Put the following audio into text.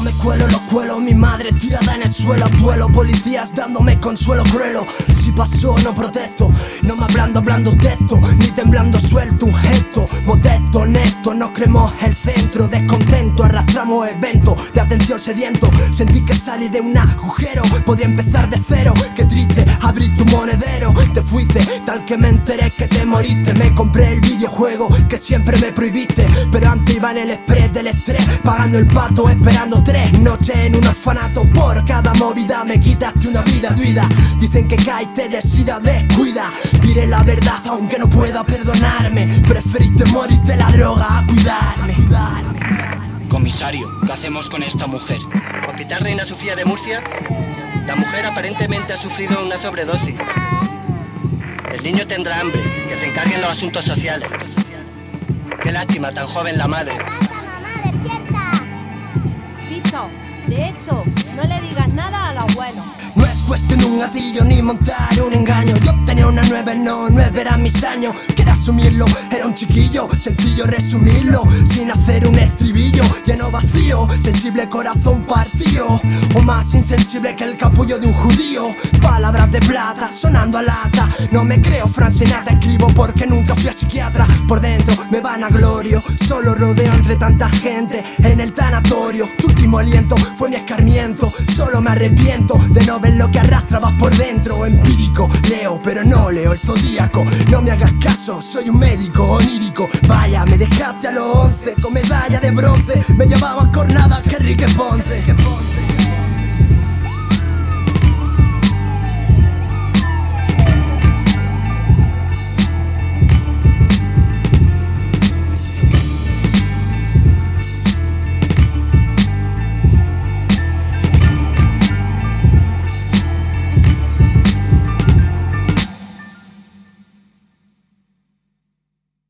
me cuelo, lo cuelo Mi madre tirada en el suelo, duelo Policías dándome consuelo cruelo. Si pasó no protesto Hablando, hablando texto Ni temblando suelto un gesto. Modesto, honesto, no creemos el centro. Descontento, arrastramos eventos De atención sediento. Sentí que salí de un agujero Podría empezar de cero. Qué triste, abrí tu monedero. Te fuiste, tal que me enteré que te moriste. Me compré el videojuego que siempre me prohibiste Pero antes iba en el express del estrés Pagando el pato, esperando tres noches en un orfanato. Por cada movida me quitaste una vida duida. Dicen que de sida, descuida. Diré la verdad aunque no pueda perdonarme Preferiste morirte la droga a cuidarme Comisario, ¿qué hacemos con esta mujer? Hospital Reina Sofía de Murcia. La mujer aparentemente ha sufrido una sobredosis. El niño tendrá hambre, que se encarguen los asuntos sociales. Qué lástima, tan joven la madre. de hecho, no le digas nada al abuelo. Cuestión un gatillo ni montar un engaño. Yo tenía una nueve, no, nueve eran mis años. Quiero asumirlo, era un chiquillo Sencillo resumirlo, sin hacer un estribillo. Lleno vacío, sensible corazón partido O más insensible que el capullo de un judío. Palabras de plata, sonando a lata. No me creo francenata, escribo porque nunca fui a psiquiatra. Por dentro me van a glorio Solo rodeo entre tanta gente en el tanatorio. Tu último aliento fue mi escarmiento Solo me arrepiento de no ver lo que arrastrabas por dentro. Empírico, leo pero no leo el zodíaco. No me hagas caso, soy un médico onírico. Vaya, me dejaste a los once con medalla de bronce. Me llamabas cornada que Enrique Ponce